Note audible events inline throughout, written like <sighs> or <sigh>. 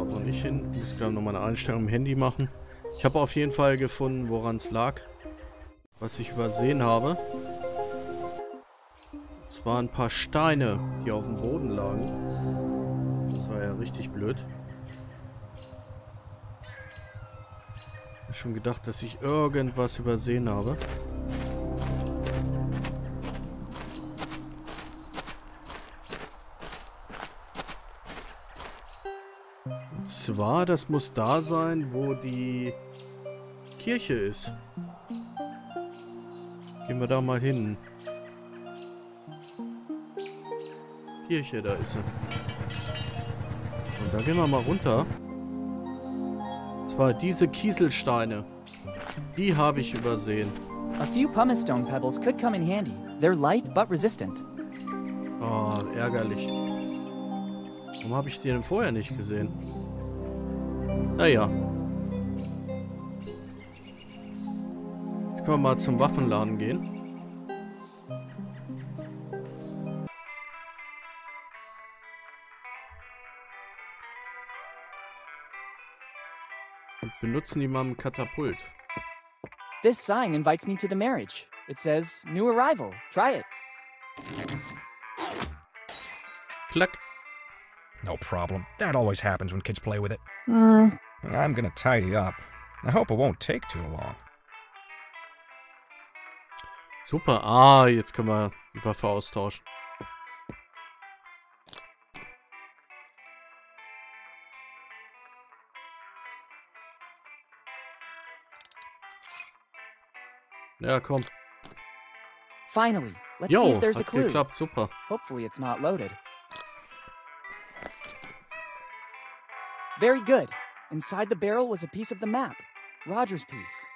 gerade noch nicht hin. Ich muss gerade noch mal eine Einstellung im Handy machen. Ich habe auf jeden Fall gefunden, woran es lag. Was ich übersehen habe. Es waren ein paar Steine, die auf dem Boden lagen. Das war ja richtig blöd. Ich hab schon gedacht, dass ich irgendwas übersehen habe. Und zwar, das muss da sein, wo die Kirche ist. Gehen wir da mal hin. Kirche, da ist sie. Und da gehen wir mal runter. Und zwar diese Kieselsteine. Die habe ich übersehen. A few pumice stone pebbles could come in handy. They're light but resistant. Oh, ärgerlich. Warum habe ich die denn vorher nicht gesehen? Naja. Jetzt können wir mal zum Waffenladen gehen. Und benutzen die mal ein Katapult. This sign invites me to the marriage. It says, New arrival. Try it. Klack. No problem. That always happens when kids play with it. Hmm. I'm gonna tidy up. I hope it won't take too long. Super. Ah, jetzt können wir die Waffe austauschen. Ja, komm. Finally, let's Jo, see if there's a clue. geklappt. Super. Hopefully, it's not loaded. Very good. Inside the barrel was a piece of the map. Roger's piece.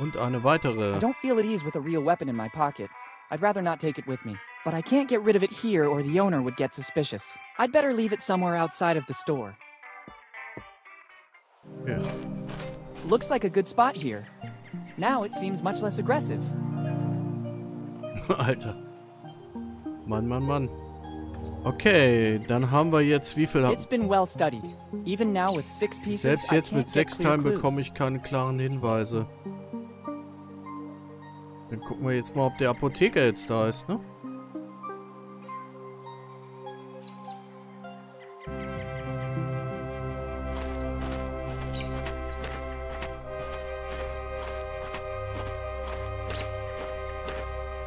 Und eine weitere. I don't feel at ease with a real weapon in my pocket. I'd rather not take it with me. But I can't get rid of it here or the owner would get suspicious. I'd better leave it somewhere outside of the store. Ja. Looks like a good spot here. Now it seems much less aggressive. <laughs> Alter. Mann, Mann, Mann. Okay, dann haben wir jetzt wie viel... It's been well studied. Even now with six pieces, Selbst jetzt mit sechs Teilen bekomme ich keine klaren Hinweise. Dann gucken wir jetzt mal, ob der Apotheker jetzt da ist, ne?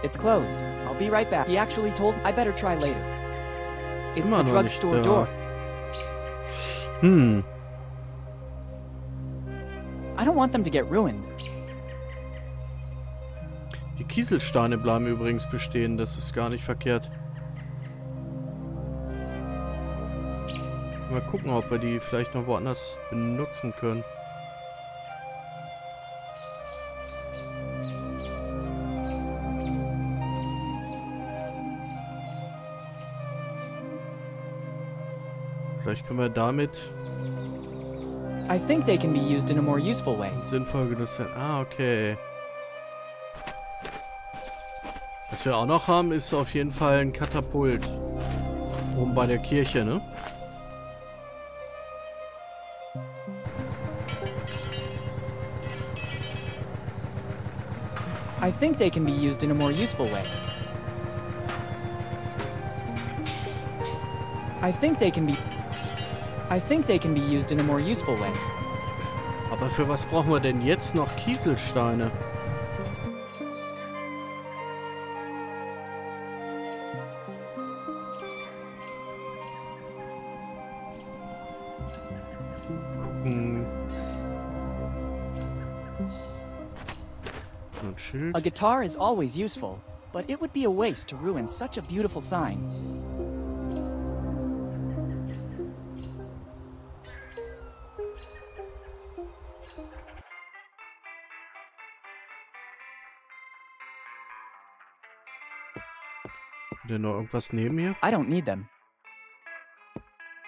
It's closed. I'll be right back. He actually told I better try later. Ist It's immer the noch drugstore nicht da. door. Hm. I don't want them to get ruined. Die Kieselsteine bleiben übrigens bestehen. Das ist gar nicht verkehrt. Mal gucken, ob wir die vielleicht noch woanders benutzen können. Können wir damit I think they can be used in a more useful way. sinnvoll genutzt werden. Ah, okay. Was wir auch noch haben, ist auf jeden Fall ein Katapult. Oben bei der Kirche, ne? I think they can be used in a more useful way. I think they can be I think they can be used in a more useful way. Aber für was brauchen wir denn jetzt noch Kieselsteine? Gucken. Ein Schild. A guitar is always useful, but it would be a waste to ruin such a beautiful sign. denn noch irgendwas neben mir? I don't need them.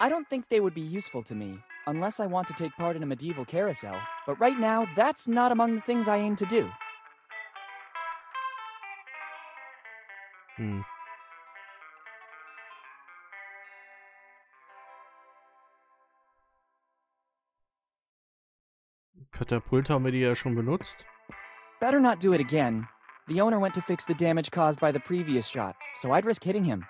I don't think they would be useful to me, unless I want to take part in a medieval carousel. But right now, that's not among the things I aim to do. Hmm. Katapult haben wir die ja schon benutzt. Better not do it again. The owner went to fix the damage caused by the previous shot, so I'd risk hitting him.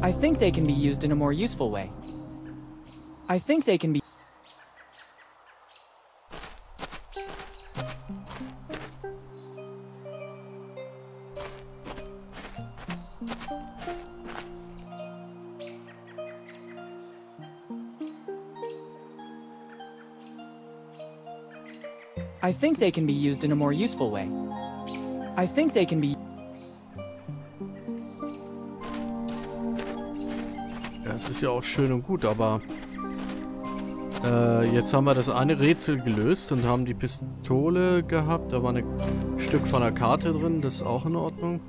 I think they can be used in a more useful way. I think they can be. Think they can be used in a more useful way. I think they can be. Ja, es ist ja auch schön und gut, aber äh, jetzt haben wir das eine Rätsel gelöst und haben die Pistole gehabt. Da war ein Stück von der Karte drin, das ist auch in Ordnung.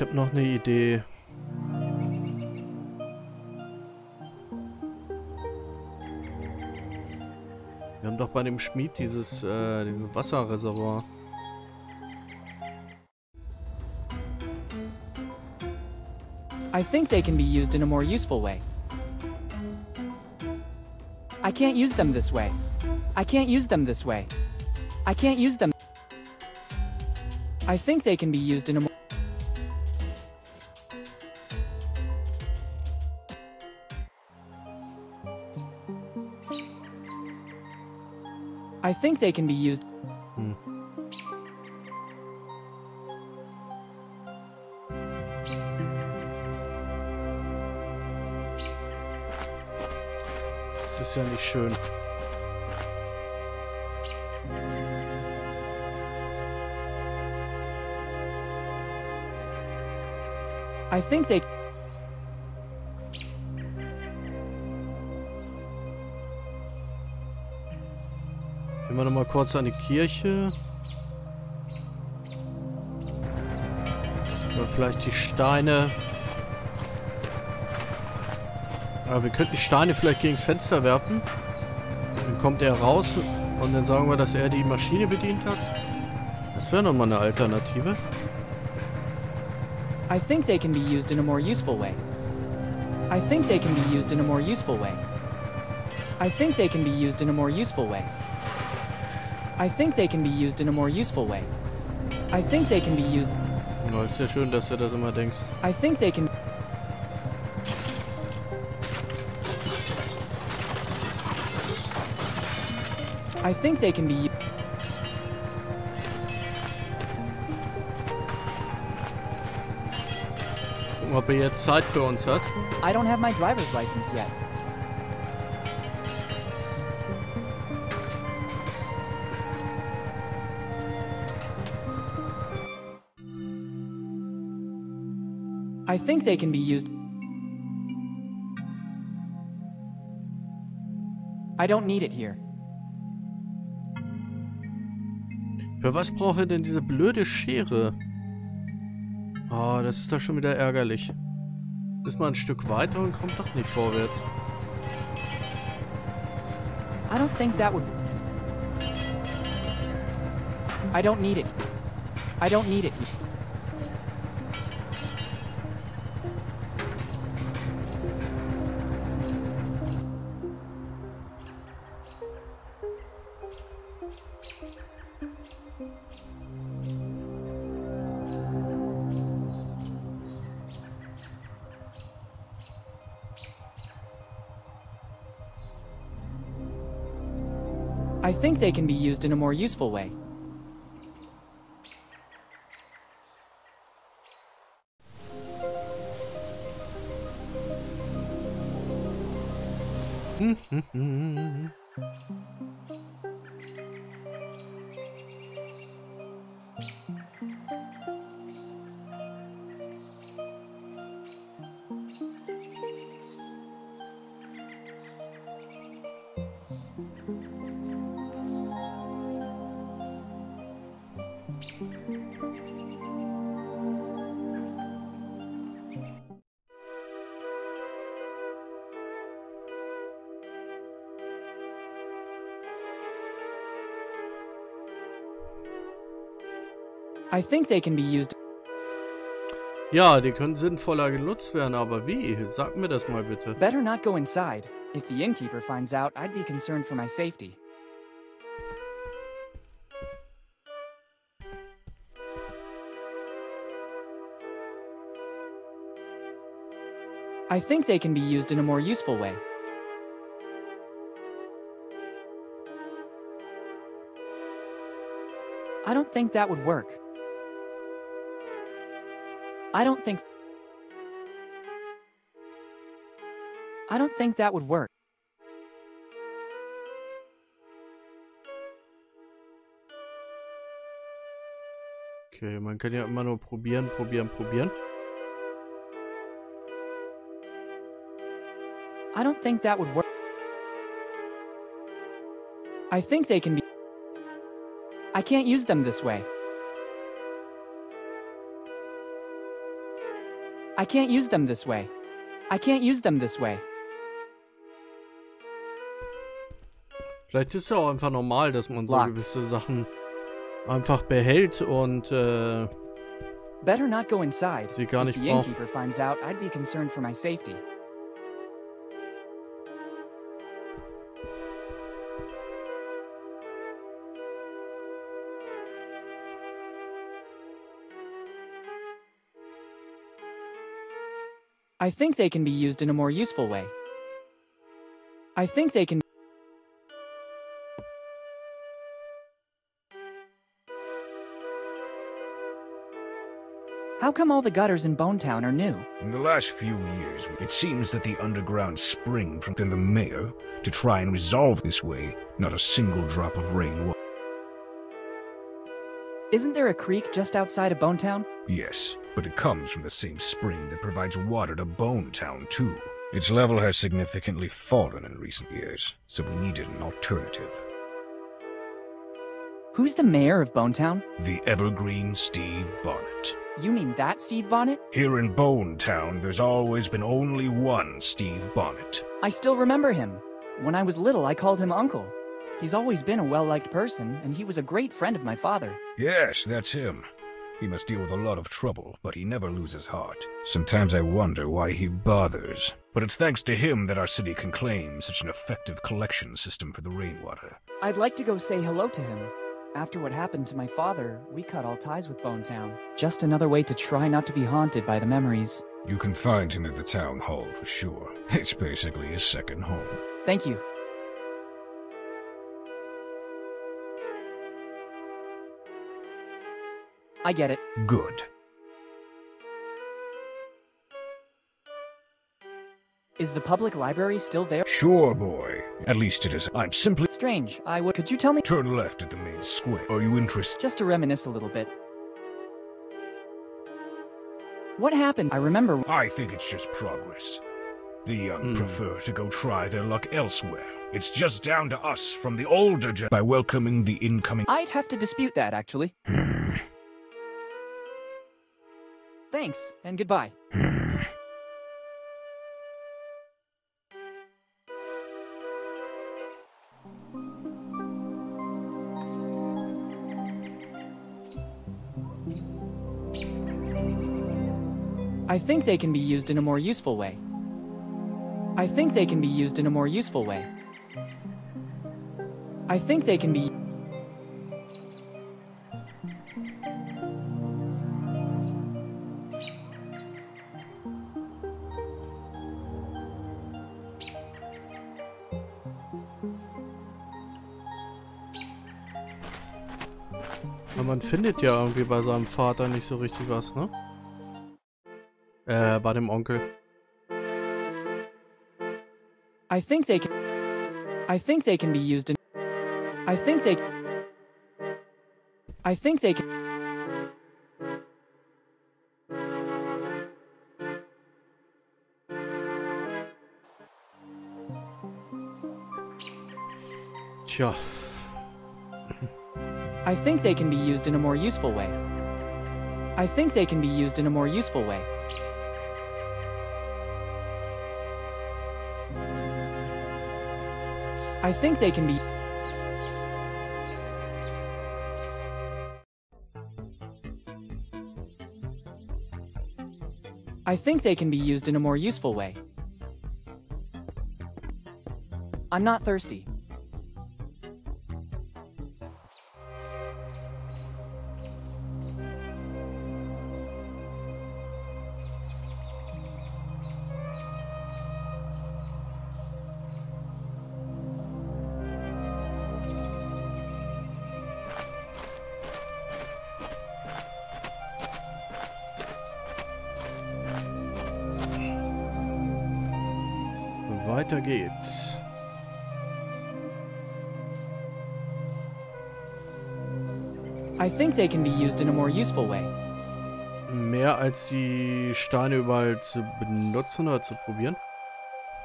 Ich habe noch eine Idee. Wir haben doch bei dem Schmied dieses, äh, dieses Wasserreservoir. I think they can be used in a more useful way. I can't use them this way. I can't use them this way. I can't use them. I think they can be used in a more. Think they can be used. Hm. Das ist ja nicht schön. I think they. Kurz an die Kirche. Oder vielleicht die Steine. Aber wir könnten die Steine vielleicht gegen das Fenster werfen. Dann kommt er raus und dann sagen wir, dass er die Maschine bedient hat. Das wäre nochmal eine Alternative. I think they can be used in a more useful way. I think they can be used in a more useful way. I think they can be used in a more useful way. I think they can be used in a more useful way. I think they can be used. Ja, ist ja schön, dass du das immer denkst. I think they can. I think they can be. Gucken, ob er jetzt Zeit für uns hat. I don't have my driver's license yet. They can be used. I don't need it here. Für was braucht er denn diese blöde Schere? Oh, das ist doch schon wieder ärgerlich. Ist mal ein Stück weiter und kommt doch nicht vorwärts. I don't think that would. I don't need it. I don't need it. they can be used in a more useful way. <laughs> think they can be used. Ja, die können sinnvoller genutzt werden, aber wie? Sag mir das mal bitte. Better not go inside. If the innkeeper finds out, I'd be concerned for my safety. I think they can be used in a more useful way. I don't think that would work. I don't think. I don't think that would work. Okay, man kann ja immer nur probieren, probieren, probieren. I don't think that would work. I think they can be. I can't use them this way. I can't use them this way. I can't use them this way. Vielleicht ist ja auch einfach normal, dass man so Locked. gewisse Sachen einfach behält und äh, Better not go inside. Sie gar nicht braucht. I think they can be used in a more useful way. I think they can. How come all the gutters in Bonetown are new? In the last few years, it seems that the underground spring from the mayor to try and resolve this way, not a single drop of rain. Isn't there a creek just outside of Bonetown? Yes, but it comes from the same spring that provides water to Bone Town, too. Its level has significantly fallen in recent years, so we needed an alternative. Who's the mayor of Bonetown? The evergreen Steve Bonnet. You mean that Steve Bonnet? Here in Bone Town, there's always been only one Steve Bonnet. I still remember him. When I was little, I called him Uncle. He's always been a well liked person, and he was a great friend of my father. Yes, that's him. He must deal with a lot of trouble, but he never loses heart. Sometimes I wonder why he bothers. But it's thanks to him that our city can claim such an effective collection system for the rainwater. I'd like to go say hello to him. After what happened to my father, we cut all ties with Bonetown. Just another way to try not to be haunted by the memories. You can find him at the town hall for sure. It's basically his second home. Thank you. I get it. Good. Is the public library still there? Sure, boy. At least it is. I'm simply. Strange. I would. Could you tell me? Turn left at the main square. Are you interested? Just to reminisce a little bit. What happened? I remember. I think it's just progress. The young Hmm. prefer to go try their luck elsewhere. It's just down to us from the older gen by welcoming the incoming. I'd have to dispute that, actually. <laughs> Thanks, and goodbye. <sighs> I think they can be used in a more useful way. I think they can be used in a more useful way. I think they can be. Findet ja irgendwie bei seinem Vater nicht so richtig was, ne? Äh, bei dem Onkel. I think they can. I think they can be used in. I think they. I think they can. Tja. I think they can be used in a more useful way. I think they can be used in a more useful way. I think they can be I think they can be used in a more useful way. I'm not thirsty. Weiter geht's. I think they can be used in a more useful way. Mehr als die Steine überall zu benutzen oder zu probieren.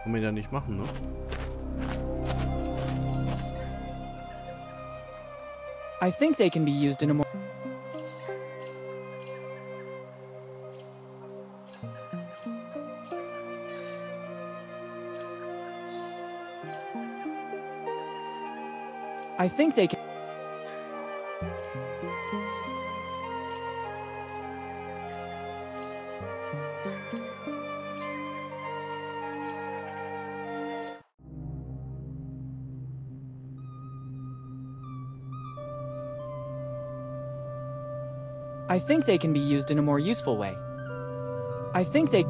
Kann man ja nicht machen, ne? I think they can be used in a more think they can be used in a more useful way. I think they...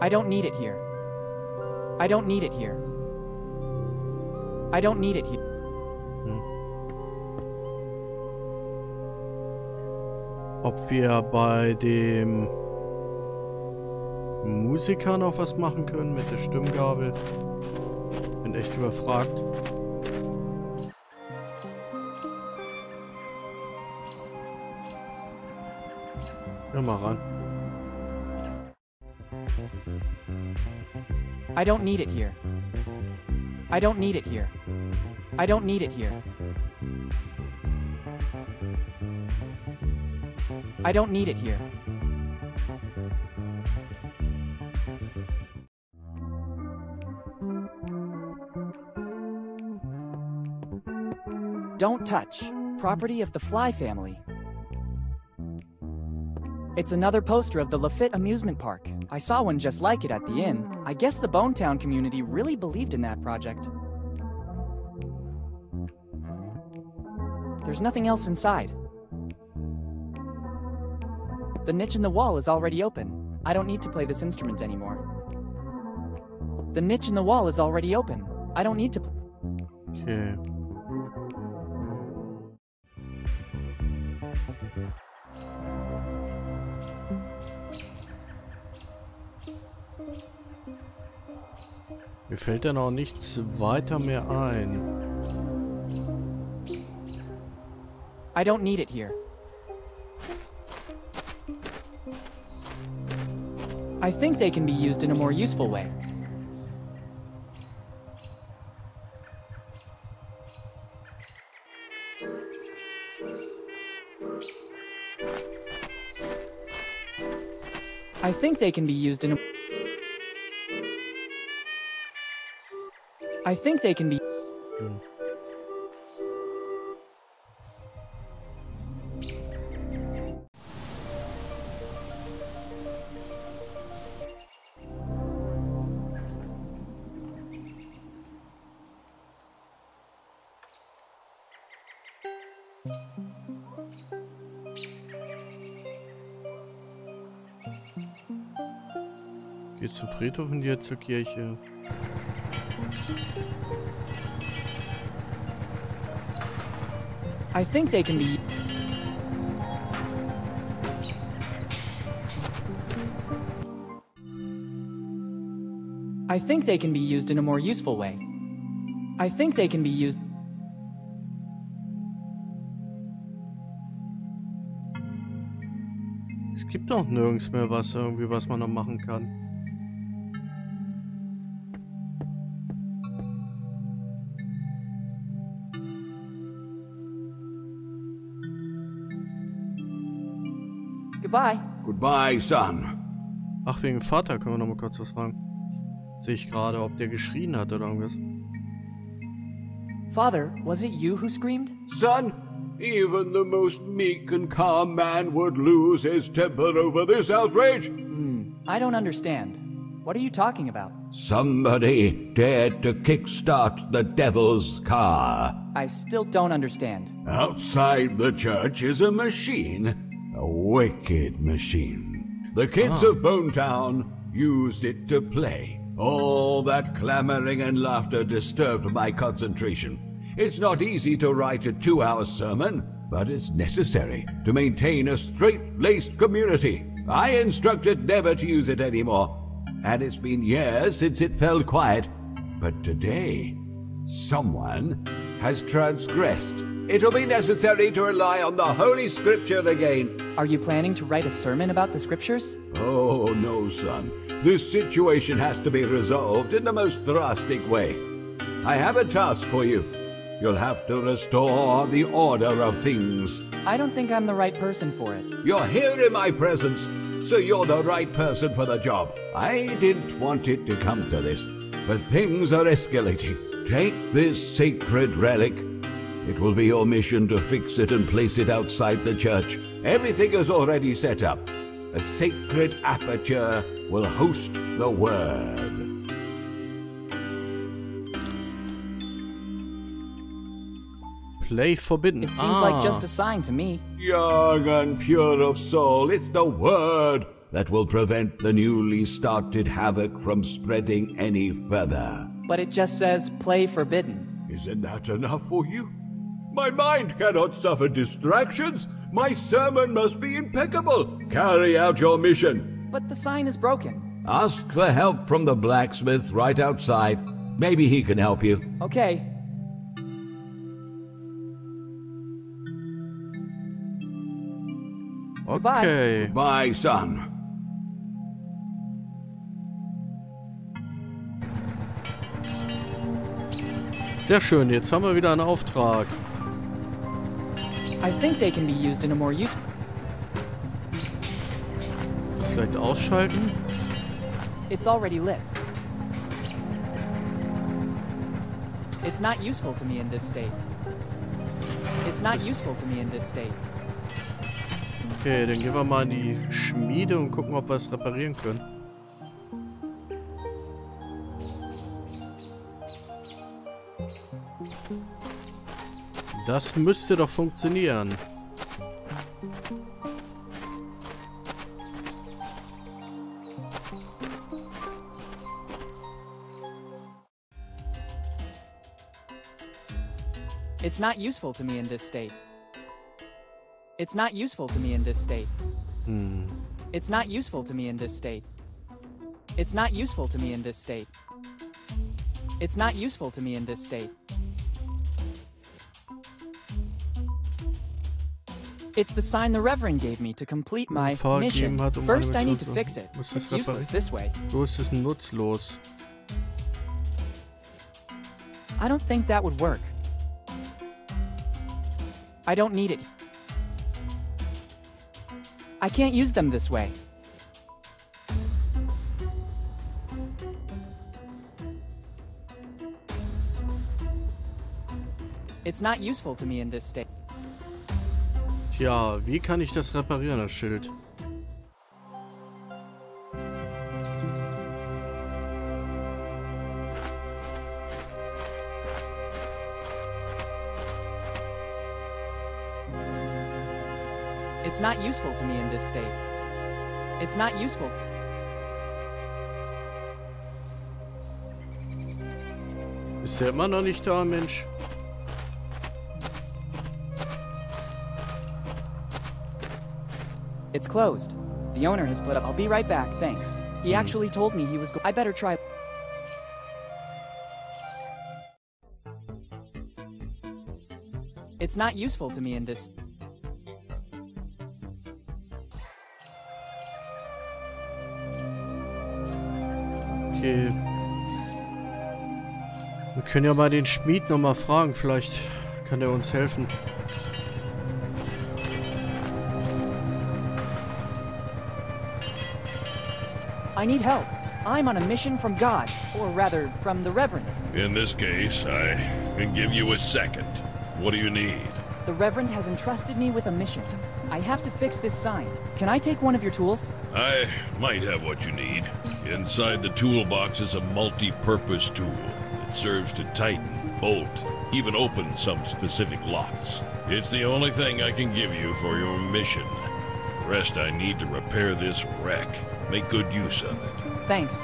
I don't need it here. I don't need it here. I don't need it here. Ob wir bei dem Musiker noch was machen können mit der Stimmgabel. Bin echt überfragt. Hör mal ran. I don't need it here. I don't need it here. I don't need it here. I don't need it here. Don't touch. Property of the Fly family. It's another poster of the Lafitte Amusement Park. I saw one just like it at the inn. I guess the Bonetown community really believed in that project. There's nothing else inside. The niche in the wall is already open. I don't need to play this instrument anymore. The niche in the wall is already open. I don't need to. Okay. Mir fällt dann auch nichts weiter mehr ein. I don't need it here. I think they can be used in a more useful way. I think they can be used in a I think they can be Geht zum Friedhof und jetzt zur Kirche. I think they can be I think they can be used in a more useful way. I think they can be used Es gibt doch nirgends mehr was irgendwie, was man noch machen kann. Goodbye. Goodbye, son. Ach, wegen Vater können wir noch mal kurz was fragen. Sehe ich gerade, ob der geschrien hat oder irgendwas. Father, was it you who screamed? Son, even the most meek and calm man would lose his temper over this outrage. Hmm, I don't understand. What are you talking about? Somebody dared to kickstart the devil's car. I still don't understand. Outside the church is a machine, a wicked machine. The kids oh. of Bonetown used it to play. All that clamoring and laughter disturbed my concentration. It's not easy to write a two hour sermon, but it's necessary to maintain a straight laced community. I instructed never to use it anymore, and it's been years since it fell quiet. But today, someone has transgressed. It'll be necessary to rely on the Holy Scripture again. Are you planning to write a sermon about the scriptures? Oh, no, son. This situation has to be resolved in the most drastic way. I have a task for you. You'll have to restore the order of things. I don't think I'm the right person for it. You're here in my presence, so you're the right person for the job. I didn't want it to come to this, but things are escalating. Take this sacred relic. It will be your mission to fix it and place it outside the church. Everything is already set up. A sacred aperture will host the word. Play forbidden. It seems ah. like just a sign to me. Young and pure of soul, it's the word that will prevent the newly started havoc from spreading any further. But it just says play forbidden. Isn't that enough for you? My mind cannot suffer distractions. My sermon must be impeccable. Carry out your mission. But the sign is broken. Ask for help from the blacksmith right outside. Maybe he can help you. Okay. Okay. My son. Sehr schön, jetzt haben wir wieder einen Auftrag. I think they can be used in a more useful. Vielleicht ausschalten. It's already lit. It's not useful to me in this state. It's not useful to me in this state. Okay, dann gehen wir mal in die Schmiede und gucken, ob wir es reparieren können. Das müsste doch funktionieren. It's not useful to me in this state. It's not useful to me in this state. It's not useful to me in this state. It's not useful to me in this state. It's not useful to me in this state. It's the sign the Reverend gave me to complete my mission. First, I need to fix it. It's useless this way. So ist es nutzlos. I don't think that would work. I don't need it. I can't use them this way. It's not useful to me in this state. Tja, wie kann ich das reparieren, das Schild? It's not useful to me in this state. It's not useful. Ist der immer noch nicht da, Mensch? It's closed. The owner has put up. I'll be right back, thanks. He actually told me he was go- I better try. It's not useful to me in this. Okay. Wir können ja mal den Schmied nochmal fragen. Vielleicht kann er uns helfen. I need help. I'm on a mission from God, or rather, from the Reverend. In this case, I can give you a second. What do you need? The Reverend has entrusted me with a mission. I have to fix this sign. Can I take one of your tools? I might have what you need. Inside the toolbox is a multi-purpose tool. It serves to tighten, bolt, even open some specific locks. It's the only thing I can give you for your mission. The rest I need to repair this wreck. Make good use of it. Thanks.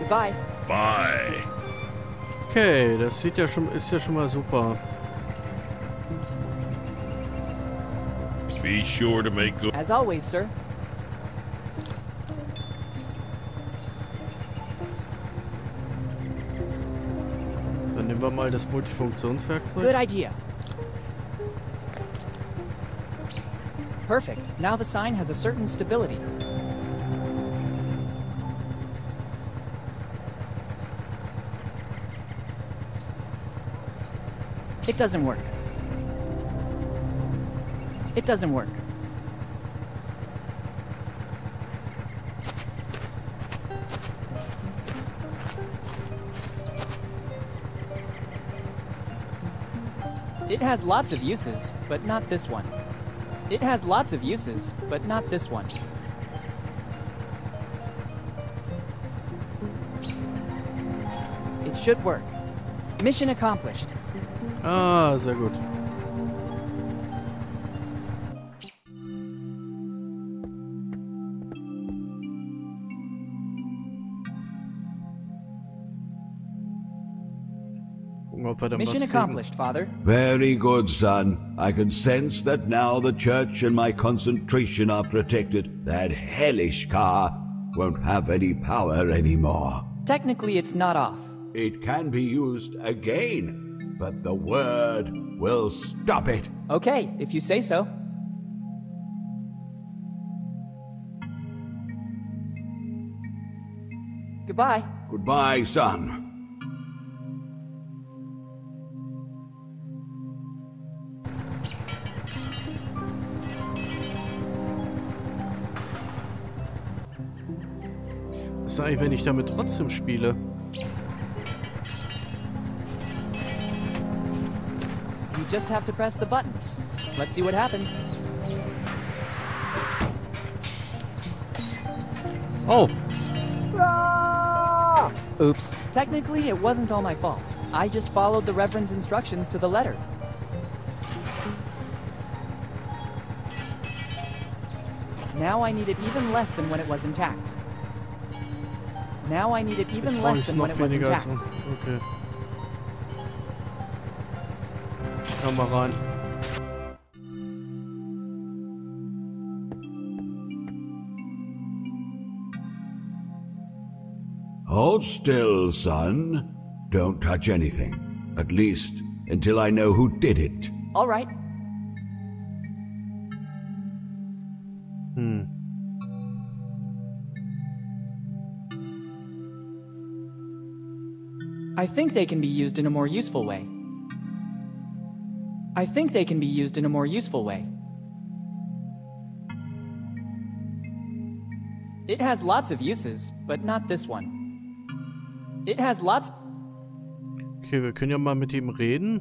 Goodbye. Bye. Okay, das sieht ja schon, ist ja schon mal super. Be sure to make good. As always, sir. Dann nehmen wir mal das Multifunktionswerkzeug. Good idea. Perfect. Now the sign has a certain stability. It doesn't work. It doesn't work. It has lots of uses, but not this one. It has lots of uses, but not this one. It should work. Mission accomplished. Ah, sehr gut. Gucken, ob wir dann was Mission kriegen. accomplished, Father. Very good, son. I can sense that now the church and my concentration are protected. That hellish car won't have any power anymore. Technically, it's not off. It can be used again, but the word will stop it. Okay, if you say so. Goodbye. Goodbye, son. Was ist eigentlich, wenn ich damit trotzdem spiele? You just have to press the button. Let's see what happens. Oh, ah! Oops. Technically, it wasn't all my fault. I just followed the Reverend's instructions to the letter. Now I need it even less than when it was intact. Now I need it even jetzt brauche less than when it was weniger als... intact. Okay. Schau mal rein. Hold still, son. Don't touch anything. At least until I know who did it. All right. I think they can be used in a more useful way. I think they can be used in a more useful way. It has lots of uses, but not this one. It has lots. Okay, wir können ja mal mit ihm reden.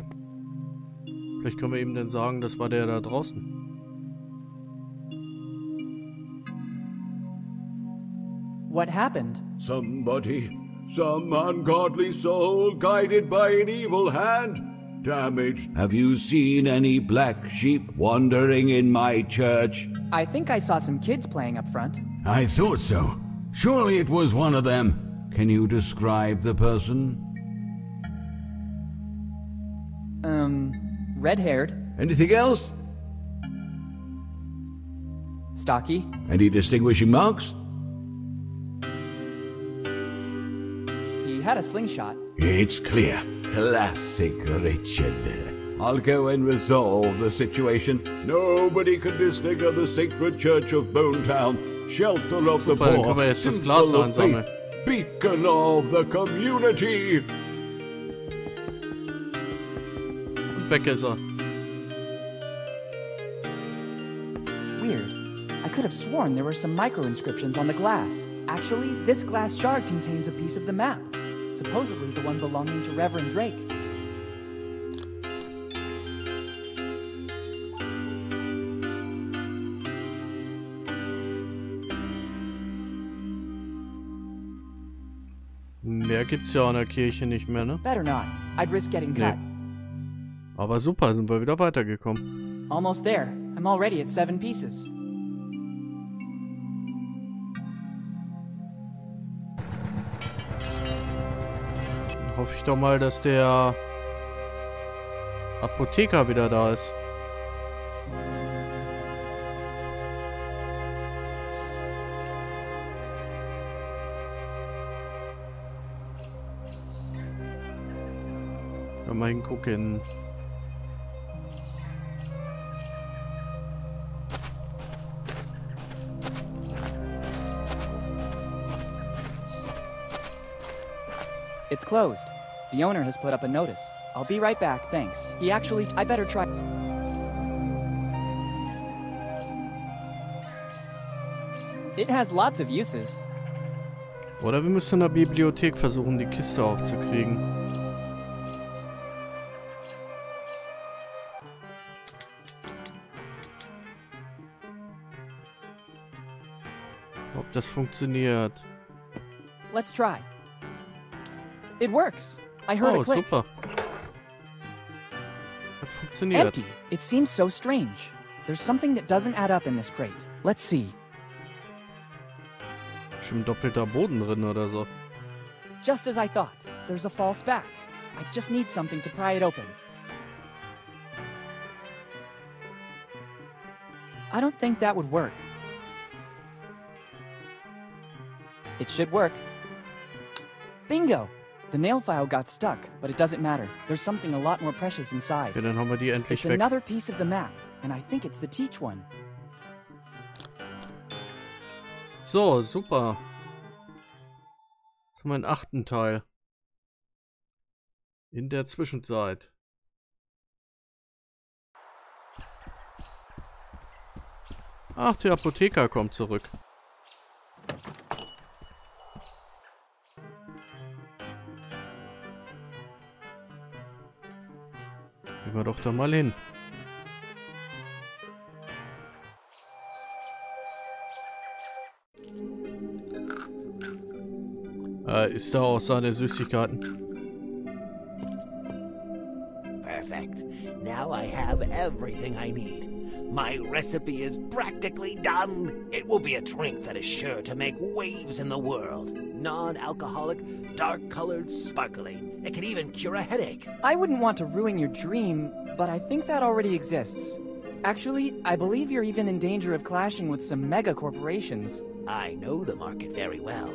Vielleicht können wir ihm dann sagen, das war der da draußen. What happened? Somebody, some ungodly soul guided by an evil hand, damaged. Have you seen any black sheep wandering in my church? I think I saw some kids playing up front. I thought so. Surely it was one of them. Can you describe the person? Um, red haired, Anything else? stocky, Any distinguishing marks? He had a slingshot. It's clear. Classic Richard. I'll go and resolve the situation. Nobody can disfigure the sacred church of Bonetown, shelter of the Super, poor, können wir jetzt das symbol of faith, beacon of the community. Und weg ist er. Weird. I could have sworn there were some micro inscriptions on the glass. Actually, this glass shard contains a piece of the map, supposedly the one belonging to Reverend Drake. Mehr gibt's ja an der Kirche nicht mehr, ne? Better not. I'd risk getting Nee. cut. Aber super, sind wir wieder weitergekommen. Almost there. I'm already at seven pieces. Hoffe ich doch mal, dass der Apotheker wieder da ist. Mal hingucken. It's closed. The owner has put up a notice. I'll be right back, thanks. He actually. I better try. It has lots of uses. Oder wir müssen in der Bibliothek versuchen, die Kiste aufzukriegen. Ob das funktioniert. Let's try. It works. I heard Oh, a click. super. Hat funktioniert. Empty. It seems so strange. There's something that doesn't add up in this crate. Let's see. Bestimmt doppelter Boden drin oder so. Just as I thought. There's a false back. I just need something to pry it open. I don't think that would work. It should work. Bingo! The nail file got stuck, but it doesn't matter. There's something a lot more precious inside. Okay, dann haben wir die endlich It's weg. another piece of the map, and I think it's the teach one. So, super. Jetzt haben wir achten Teil. In der Zwischenzeit. Ach, der Apotheker kommt zurück. Gehen wir doch da mal hin. Äh, ist da auch seine Süßigkeiten? Perfect. Now I have everything I need. My recipe is practically done. It will be a drink that is sure to make waves in the world. Non alcoholic, dark colored, sparkling. It can even cure a headache. I wouldn't want to ruin your dream, but I think that already exists. Actually, I believe you're even in danger of clashing with some mega corporations. I know the market very well.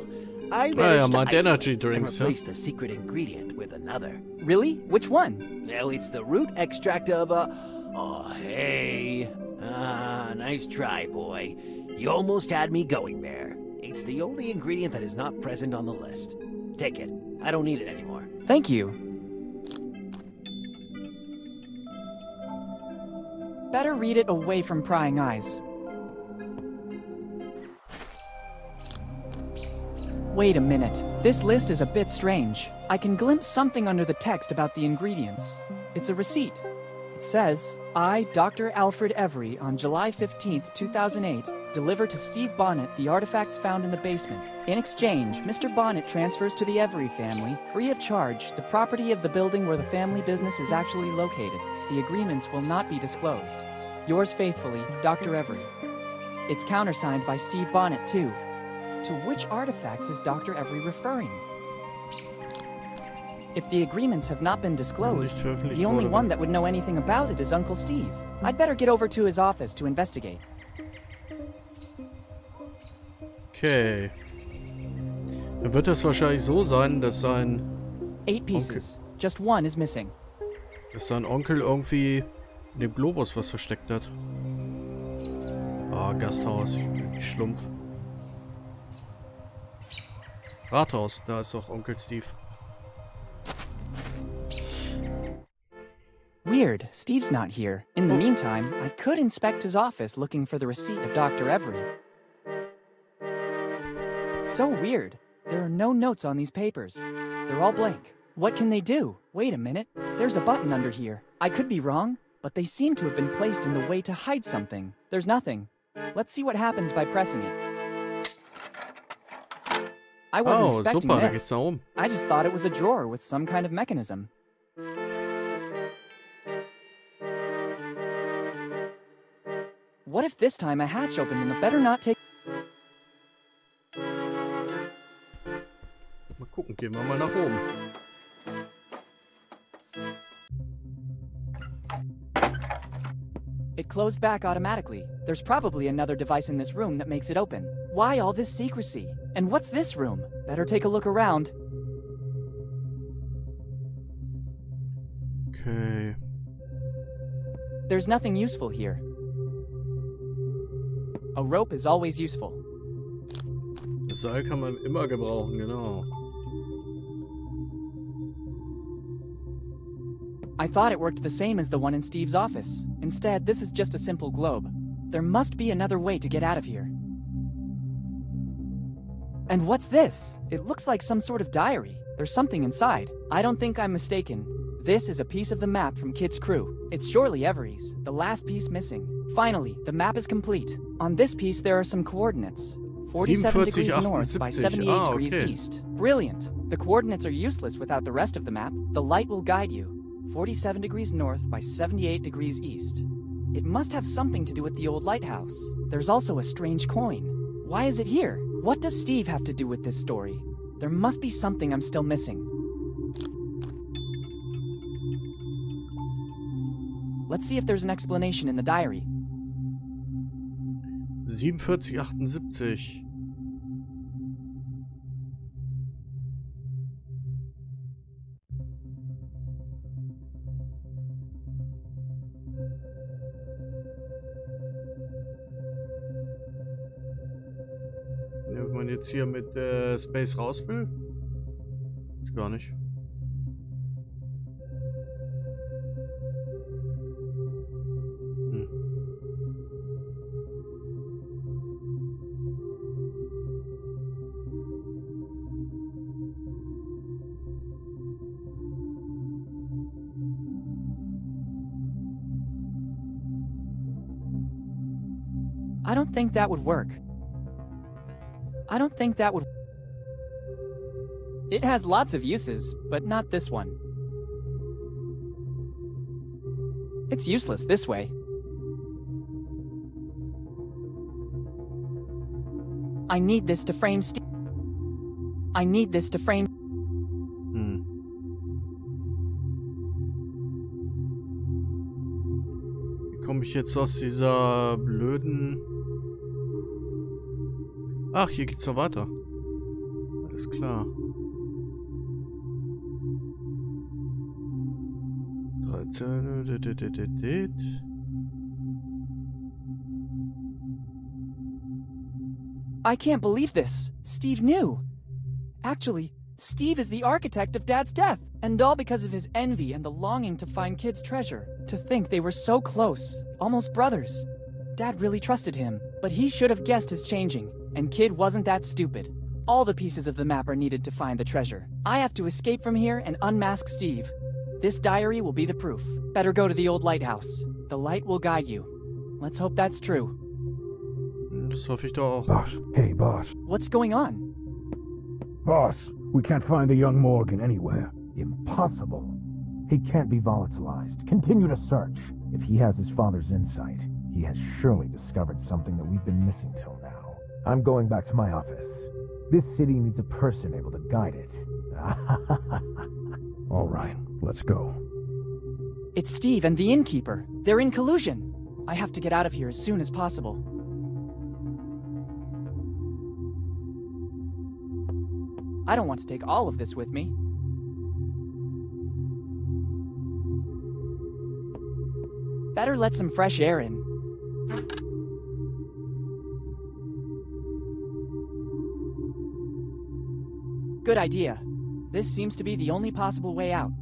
I yeah, managed to Mount isolate Energy and drinks, huh? replace the secret ingredient with another. Really? Which one? Now it's the root extract of a. Oh, hey. Ah, nice try, boy. You almost had me going there. It's the only ingredient that is not present on the list. Take it. I don't need it anymore. Thank you. Better read it away from prying eyes. Wait a minute. This list is a bit strange. I can glimpse something under the text about the ingredients. It's a receipt. It says, I, Dr. Alfred Every, on July 15th, 2008, deliver to Steve Bonnet the artifacts found in the basement. In exchange, Mr. Bonnet transfers to the Every family, free of charge, the property of the building where the family business is actually located. The agreements will not be disclosed. Yours faithfully, Dr. Every. It's countersigned by Steve Bonnet, too. To which artifacts is Dr. Every referring? If the agreements have not been disclosed, the only one that would know anything about it is Uncle Steve. I'd better get over to his office to investigate. Okay. Dann wird das wahrscheinlich so sein, dass sein, Eight pieces. Just one is missing. dass sein Onkel irgendwie in dem Globus was versteckt hat. Ah, Gasthaus. Schlumpf. Rathaus, da ist doch Onkel Steve. We weird. Steve's not here. In the meantime, I could inspect his office looking for the receipt of Dr. Every. So weird. There are no notes on these papers. They're all blank. What can they do? Wait a minute. There's a button under here. I could be wrong, but they seem to have been placed in the way to hide something. There's nothing. Let's see what happens by pressing it. I wasn't Oh, expecting super, this. um. I just thought it was a drawer with some kind of mechanism. What if this time a hatch opened and it better not take. Mal gucken, gehen wir mal nach oben. It closed back automatically. There's probably another device in this room that makes it open. Why all this secrecy? And what's this room? Better take a look around. Okay. There's nothing useful here. A rope is always useful. Das Seil kann man immer gebrauchen, genau. I thought it worked the same as the one in Steve's office. Instead, this is just a simple globe. There must be another way to get out of here. And what's this? It looks like some sort of diary. There's something inside. I don't think I'm mistaken. This is a piece of the map from Kidd's crew. It's surely Every's, the last piece missing. Finally, the map is complete. On this piece, there are some coordinates. 47 degrees north by 78, 78 ah, degrees east. Brilliant. The coordinates are useless without the rest of the map. The light will guide you. 47 degrees north by 78 degrees east. It must have something to do with the old lighthouse. There's also a strange coin. Why is it here? What does Steve have to do with this story? There must be something I'm still missing. Let's see if there's an explanation in the diary. 4778. jetzt hier mit äh, Space raus will? Ist gar nicht. I don't think that would work. I don't think that would. It has lots of uses, but not this one. It's useless this way. I need this to frame Steve. I need this to frame. Hm. Wie komme ich jetzt aus dieser blöden... Ach, hier geht's noch weiter. Alles klar. 13. dit, dit, dit, dit, dit. I can't believe this. Steve knew. Actually, Steve is the architect of Dad's death, and all because of his envy and the longing to find Kidd's treasure. To think they were so close, almost brothers. Dad really trusted him, but he should have guessed his changing, and Kidd wasn't that stupid. All the pieces of the map are needed to find the treasure. I have to escape from here and unmask Steve. This diary will be the proof. Better go to the old lighthouse. The light will guide you. Let's hope that's true. Mm, das hoffe ich doch auch. Boss, hey, boss. What's going on? Boss, we can't find the young Morgan anywhere. Impossible. He can't be volatilized. Continue to search. If he has his father's insight, he has surely discovered something that we've been missing till now. I'm going back to my office. This city needs a person able to guide it. <laughs> All right, let's go. It's Steve and the innkeeper. They're in collusion. I have to get out of here as soon as possible. I don't want to take all of this with me. Better let some fresh air in. Good idea. This seems to be the only possible way out.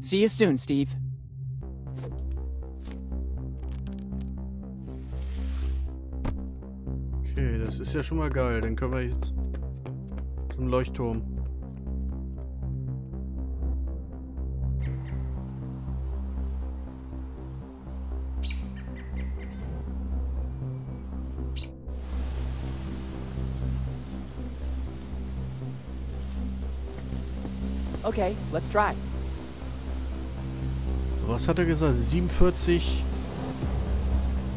See you soon, Steve. Okay, das ist ja schon mal geil. Dann können wir jetzt zum Leuchtturm. Okay, let's try. Was hat er gesagt? 47,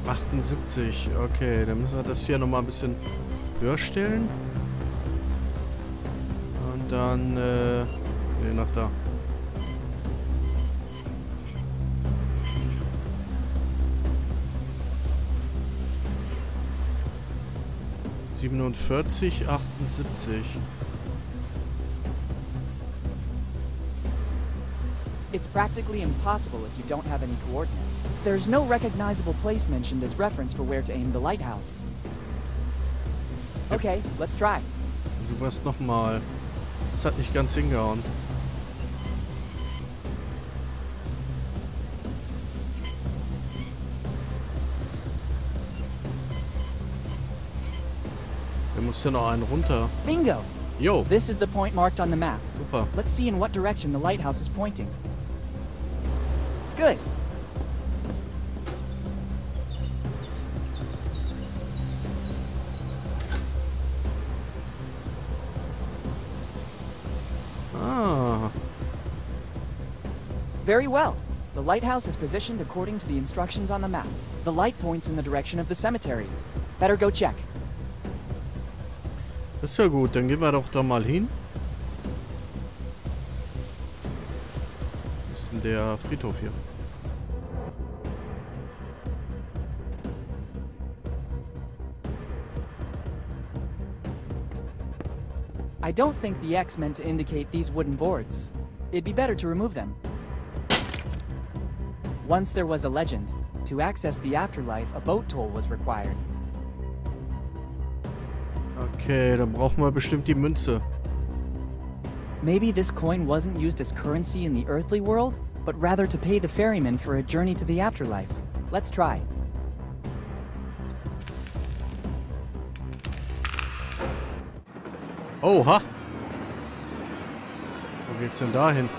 78. Okay, dann müssen wir das hier nochmal ein bisschen höher stellen. Und dann, äh, nee, nach da. Siebenundvierzig, achtundsiebzig. It's practically impossible if you don't have any coordinates. There's no recognizable place mentioned as reference for where to aim the lighthouse. Okay, let's try. Also was nochmal. Das hat nicht ganz hingehauen. Wir muss ja noch einen runter. Bingo! Jo, This is the point marked on the map. super. Let's see in what direction the lighthouse is pointing. Good. Ah, Very well. The lighthouse is positioned according to the instructions on the map. The light points in the direction of the cemetery. Better go check. das ist ja gut. Dann gehen wir doch da mal hin. Wo ist denn der Friedhof hier? I don't think the X meant to indicate these wooden boards. It'd be better to remove them. Once there was a legend. To access the afterlife, a boat toll was required. Okay, dann brauchen wir bestimmt die Münze. Maybe this coin wasn't used as currency in the earthly world, but rather to pay the ferryman for a journey to the afterlife. Let's try. Oha! Wo geht's denn da hin?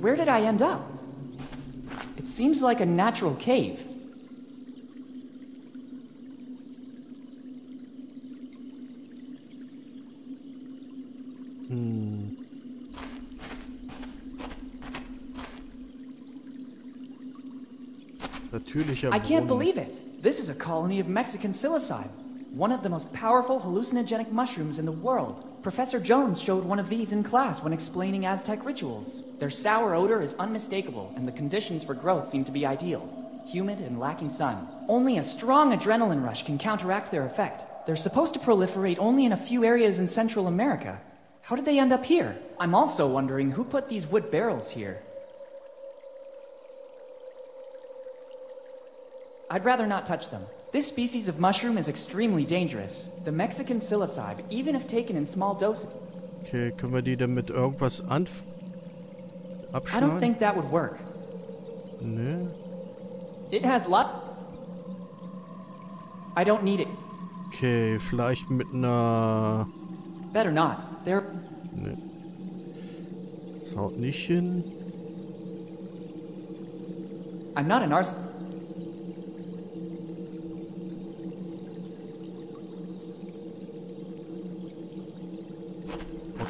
Where did I end up? It seems like a natural cave. Hmm. Natürlicher I can't believe it. This is a colony of Mexican psilocybe, one of the most powerful hallucinogenic mushrooms in the world. Professor Jones showed one of these in class when explaining Aztec rituals. Their sour odor is unmistakable, and the conditions for growth seem to be ideal humid and lacking sun. Only a strong adrenaline rush can counteract their effect. They're supposed to proliferate only in a few areas in Central America. How did they end up here? I'm also wondering who put these wood barrels here. I'd rather not touch them. This species of mushroom is extremely dangerous. The Mexican psilocybe, even if taken in small doses, Okay, können wir die denn mit irgendwas anf I don't think that would work. Nee. It has lot. I don't need it. Okay, vielleicht mit einer... Better not. They're. Nee. Das haut nicht hin. I'm not an arson.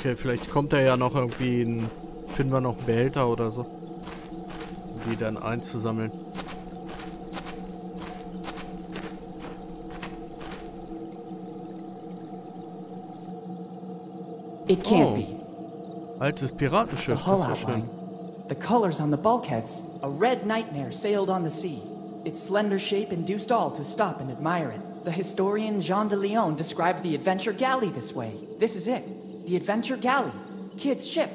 Okay, vielleicht kommt da ja noch irgendwie ein... Finden wir noch einen Behälter oder so. Um die dann einzusammeln. It can't Oh. be. Altes The Piratenschiff, hull das ist outline. The colors on the bulkheads. A red nightmare sailed on the sea. Its slender shape induced all to stop and admire it. The historian Jean de Leon described the Adventure Galley this way. This is it. The Adventure Galley. Kidd's ship.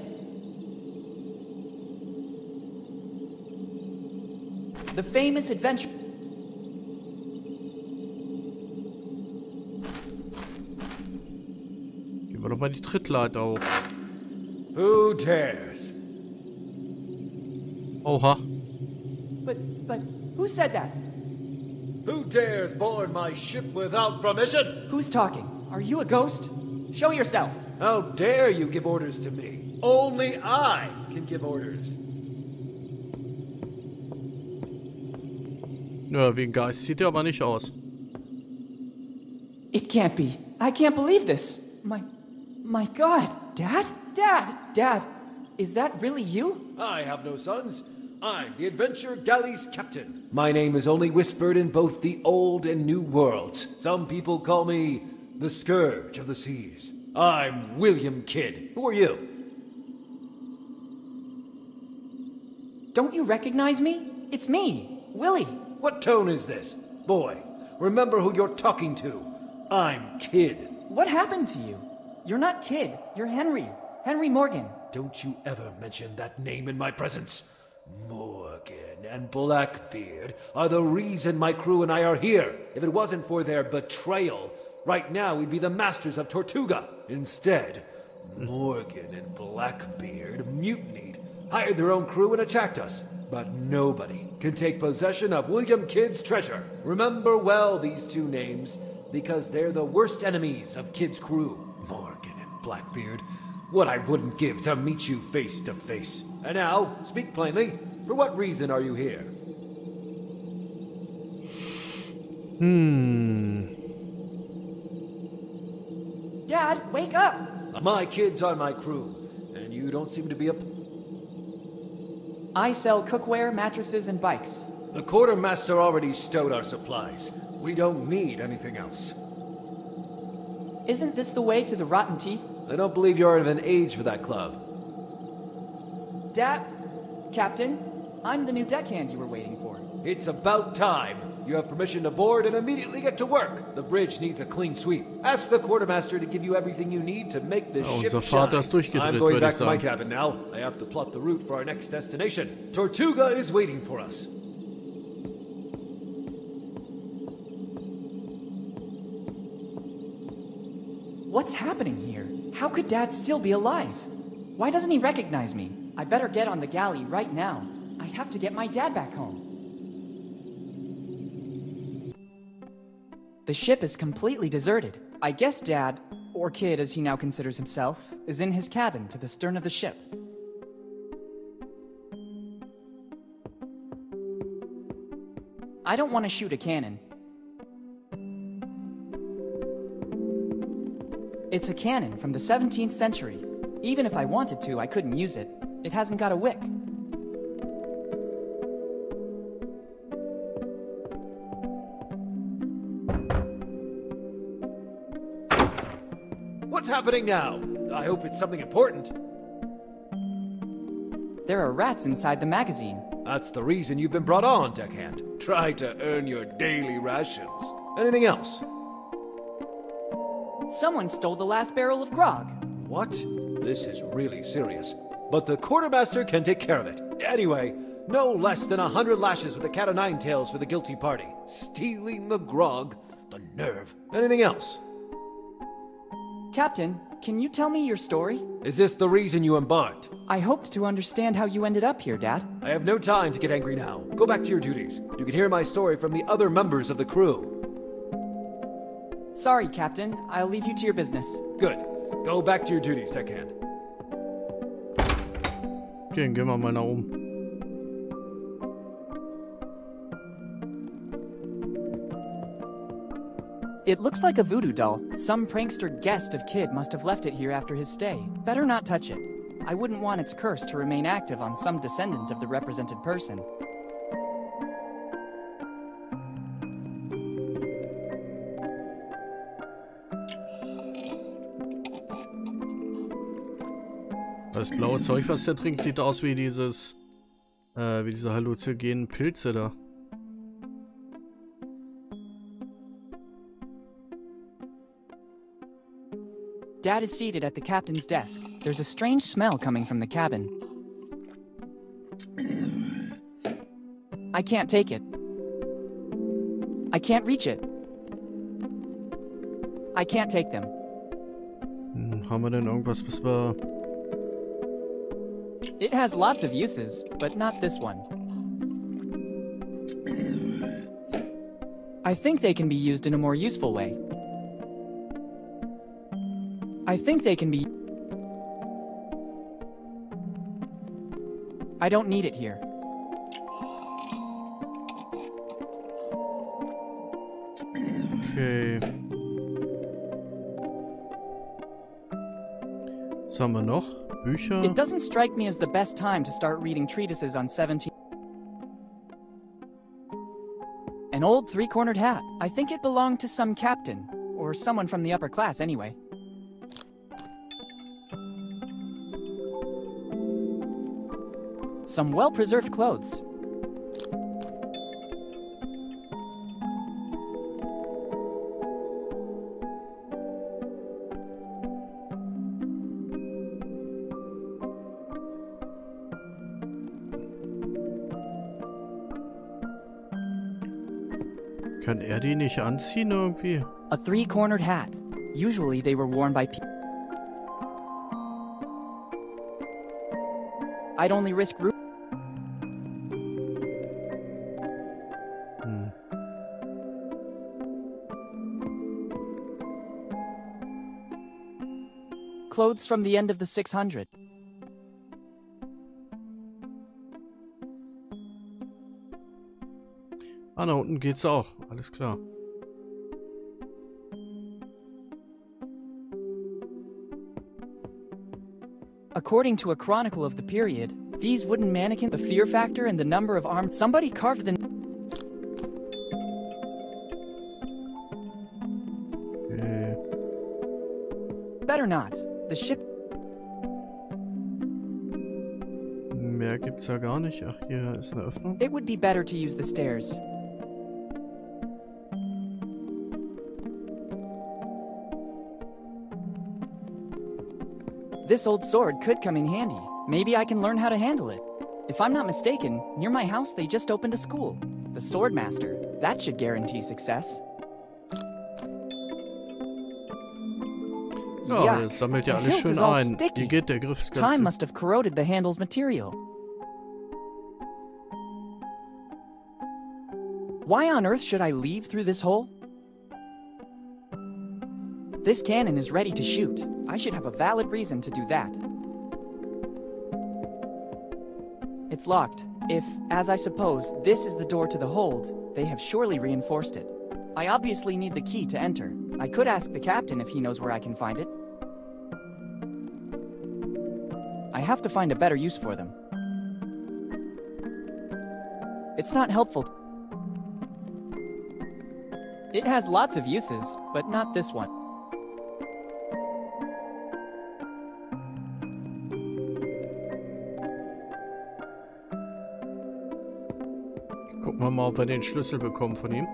The famous adventure. Gehen wir doch doch mal die Trittleiter hoch. Who dares? Oha. But, but, who said that? Who dares board my ship without permission? Who's talking? Are you a ghost? Show yourself. How dare you give orders to me? Only I can give orders. Ja, wie ein Geist sieht er aber nicht aus. It can't be. I can't believe this. My, my God, Dad, Dad, Dad, is that really you? I have no sons. I'm the Adventure Galley's captain. My name is only whispered in both the old and new worlds. Some people call me the Scourge of the Seas. I'm William Kidd. Who are you? Don't you recognize me? It's me, Willy. What tone is this? Boy, remember who you're talking to. I'm Kidd. What happened to you? You're not Kidd. You're Henry. Henry Morgan. Don't you ever mention that name in my presence. Morgan and Blackbeard are the reason my crew and I are here. If it wasn't for their betrayal, right now we'd be the masters of Tortuga. Instead, Morgan and Blackbeard mutinied, hired their own crew, and attacked us. But nobody can take possession of William Kidd's treasure. Remember well these two names, because they're the worst enemies of Kidd's crew. Morgan and Blackbeard. What I wouldn't give to meet you face to face. And now, speak plainly. For what reason are you here? Hmm. Dad, wake up! My kids are my crew, and you don't seem to be a. I sell cookware, mattresses, and bikes. The quartermaster already stowed our supplies. We don't need anything else. Isn't this the way to the Rotten Teeth? I don't believe you're of an age for that club. Dad, Captain, I'm the new deckhand you were waiting for. It's about time. You have permission to board and immediately get to work. The bridge needs a clean sweep. Ask the quartermaster to give you everything you need to make this Ja, ship unser Vater shine. ist durchgedreht, I'm going back to my cabin now. I have to plot the route for our next destination. Tortuga is waiting for us. What's happening here? How could Dad still be alive? Why doesn't he recognize me? I better get on the galley right now. I have to get my dad back home. The ship is completely deserted. I guess Dad, or Kidd as he now considers himself, is in his cabin to the stern of the ship. I don't want to shoot a cannon. It's a cannon from the 17th century. Even if I wanted to, I couldn't use it. It hasn't got a wick. What's happening now? I hope it's something important. There are rats inside the magazine. That's the reason you've been brought on, deckhand. Try to earn your daily rations. Anything else? Someone stole the last barrel of grog. What? This is really serious. But the quartermaster can take care of it. Anyway, no less than a hundred lashes with a cat o' nine tails for the guilty party. Stealing the grog, the nerve. Anything else? Captain, can you tell me your story? Is this the reason you embarked? I hoped to understand how you ended up here, Dad. I have no time to get angry now. Go back to your duties. You can hear my story from the other members of the crew. Sorry, Captain. I'll leave you to your business. Good. Go back to your duties, deckhand. Okay, gehen wir mal nach oben. Um. It looks like a voodoo doll. Some prankster guest of Kidd must have left it here after his stay. Better not touch it. I wouldn't want its curse to remain active on some descendant of the represented person. Das blaue Zeug, was der trinkt, sieht aus wie dieses, äh, wie diese halluzinogenen Pilze da. Dad is seated at the captain's desk. There's a strange smell coming from the cabin. I can't take it. I can't reach it. I can't take them. Hm, Haben wir denn irgendwas, was wir... It has lots of uses, but not this one. I think they can be used in a more useful way. I think they can be. I don't need it here. Okay. Was haben wir noch? Bücher? It doesn't strike me as the best time to start reading treatises on 17. An old three cornered hat. I think it belonged to some captain, or someone from the upper class anyway. Some well preserved clothes. Kann er die nicht anziehen irgendwie? A three cornered hat. Usually they were worn by people. I'd only risk. Ru- Clothes from the end of the 600. Ah, da unten geht's auch. Alles klar. According to a chronicle of the period, these wooden mannequins, the fear factor and the number of armed. Somebody carved the. Better not. The ship. Mehr gibt's ja gar nicht. Ach, hier ist eine Öffnung. It would be better to use the stairs. This old sword could come in handy. Maybe I can learn how to handle it. If I'm not mistaken, near my house they just opened a school. The Sword Master. That should guarantee success. Ja, Yuck. das sammelt ja The alles hilt schön is all ein. sticky. Hier geht der Griff ist ganz Time gut. must have corroded the handle's material. Why on earth should I leave through this hole? This cannon is ready to shoot. I should have a valid reason to do that. It's locked. If, as I suppose, this is the door to the hold, they have surely reinforced it. I obviously need the key to enter. I could ask the captain if he knows where I can find it. I have to find a better use for them. It's not helpful. It has lots of uses, but not this one. Gucken wir mal, ob wir den Schlüssel bekommen von ihm.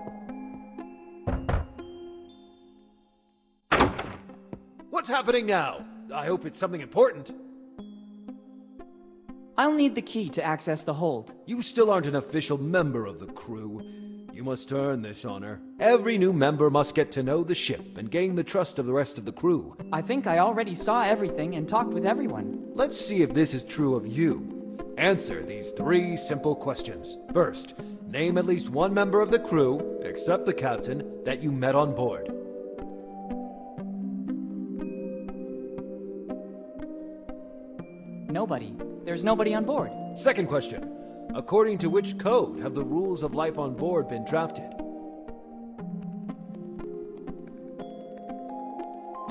Happening now? I hope it's something important. I'll need the key to access the hold. You still aren't an official member of the crew. You must earn this honor. Every new member must get to know the ship and gain the trust of the rest of the crew. I think I already saw everything and talked with everyone. Let's see if this is true of you. Answer these three simple questions. First, name at least one member of the crew, except the captain, that you met on board. Nobody. There's nobody on board. Second question. According to which code have the rules of life on board been drafted?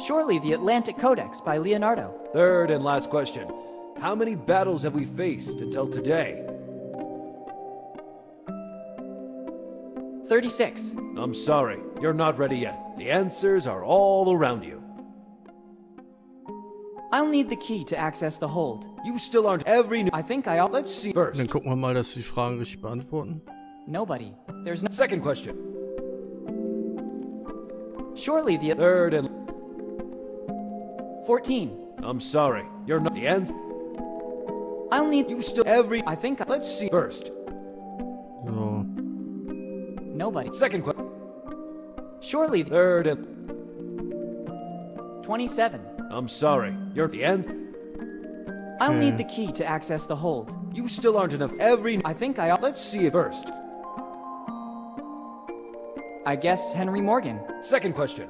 Surely the Atlantic Codex by Leonardo. Third and last question. How many battles have we faced until today? 36. I'm sorry, you're not ready yet. The answers are all around you. I'll need the key to access the hold. You still aren't every new. I think I all. Let's see. Dann First, gucken wir mal, dass sie die Fragen richtig beantworten. Nobody. There's no. second question. Surely the. Third and. 14. I'm sorry, you're not. The end. I'll need. You still every. I think I. Let's see. First, So. Nobody. second question. Surely. The, Third and. 27. I'm sorry. You're the end. I'll Hmm. need the key to access the hold. You still aren't enough. Every. I think I. Let's see it first. I guess Henry Morgan. Second question.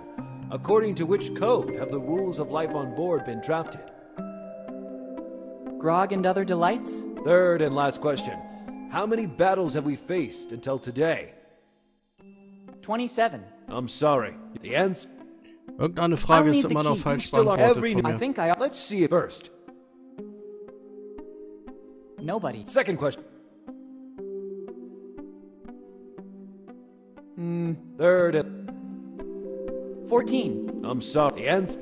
According to which code have the rules of life on board been drafted? Grog and other delights? Third and last question. How many battles have we faced until today? 27. I'm sorry. The answer. Irgendeine Frage ist immer noch falsch beantwortet every- von I mir. think I. Let's see it first. Nobody. Second question. Hmm. Third and. 14. I'm sorry. The answer.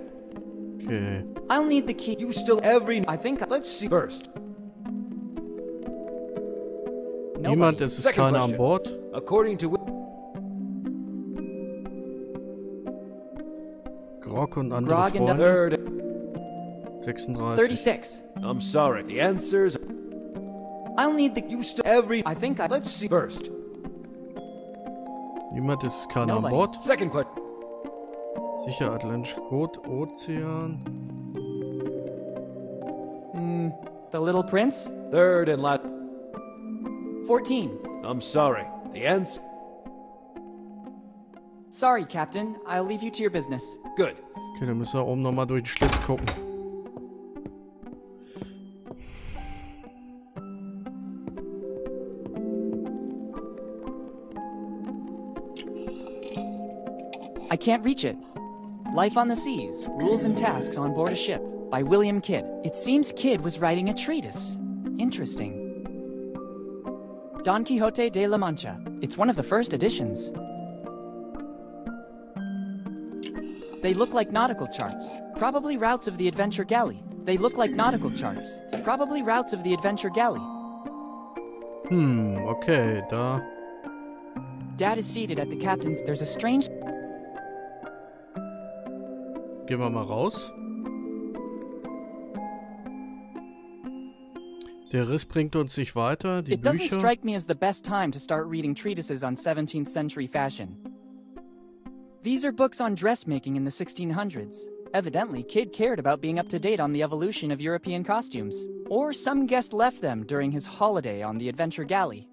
Okay. I'll need the key. You still every. I think. I, Let's see first. nobody. Niemand, es ist Second keiner an. Bord. According to Grog und andere Grog Freunde. Third. 36. 36. I'm sorry. The answers. I'll need the. You still every. I think I. Let's see first. Niemand ist keiner an Bord. Second question. Sicher Atlantische Rot, Ozean. Hmm. The Little Prince? Third and last. 14. I'm sorry. The answer. Sorry, Captain. I'll leave you to your business. Good. Okay, dann müssen wir oben nochmal durch den Schlitz gucken. I can't reach it. Life on the Seas Rules and Tasks on Board a Ship by William Kidd. It seems Kidd was writing a treatise. Interesting. Don Quixote de la Mancha. It's one of the first editions. They look like nautical charts. Probably routes of the Adventure Galley. They look like nautical charts. Probably routes of the Adventure Galley. Hmm, okay, da. Dad is seated at the captain's. There's a strange. Gehen wir mal raus. Der Riss bringt uns nicht weiter. Die It doesn't strike me as the best time to start reading treatises on 17th century fashion. These are books on dressmaking in the 1600s. Evidently, Kidd cared about being up to date on the evolution of European costumes. Or some guest left them during his holiday on the Adventure Galley.